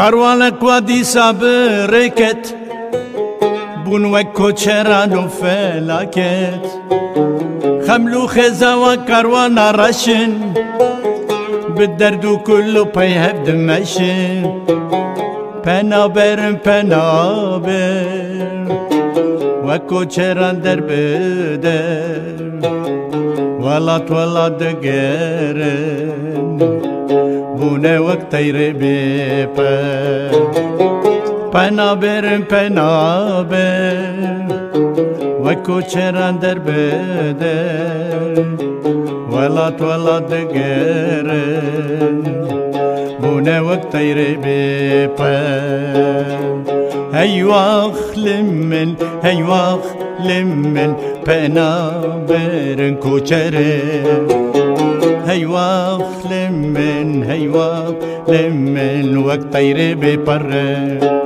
کاروانک و دیسا برکت بون و کچران و فلاکت خملو خزا و کاروان رشن بالدرد كله بيهب دمشن پنابرم پنابر وکو چران در بدر ولات ولات دگرن بونه وقت تیر بیپا پنابرم پنابر وکو چران در بدر. ولات ولات دگرن بونه وقت تیر بیپا هيواخ لمن هيواخ لمن. بنابرن كوچره هيواخ لمن هيواخ لمن وقت طير بپره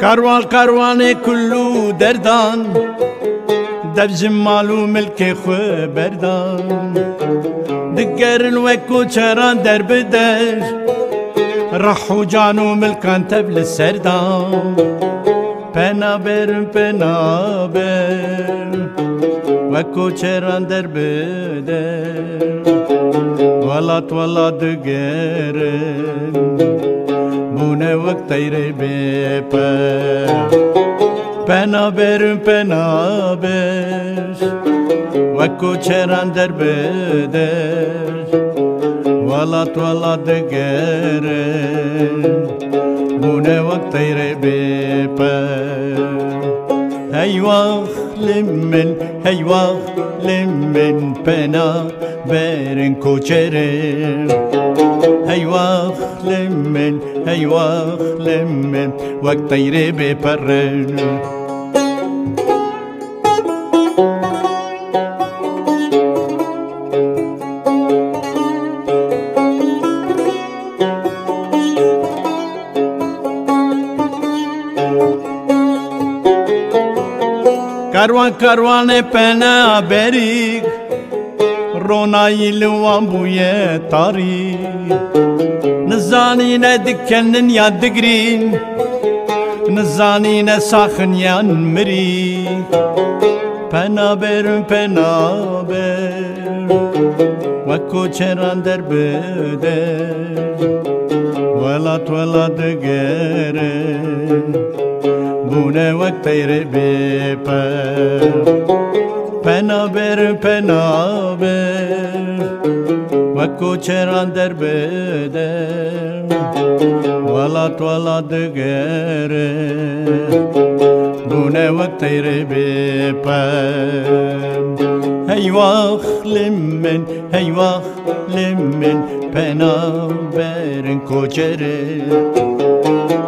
کاروان کاروان کلو دردان دبجم مالو ملک خو بردان دگرن وکو چران در بدر. رحو جانو ملکان تبل سردان پنا برن پنا بر. وکو چران در بدر. ولات ولات دگرن بونه وقت تیره بیپه پنا برم پنا بش وکو چران در بدر ولات ولات دگره بونه وقت تیره بیپه هیواخ لمن هیواخ لمن پنا برن کوچره هيواخ لمن هيواخ Kervan kervane pena berik Ronayil vabuye tari Nizani ne dikenin ya digrin Nizani ne sakın yan miri Pena berim pena ber Ve koçeran derbeder Velat velat e geren. بونه وقت تیر بیپر پنابر پنابر وکو چران در بدر ولات ولات دگره بونه وقت تیر بپم هیواخ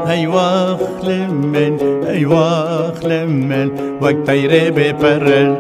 هیواخ لمن هيواخ لمن وقت يربي برن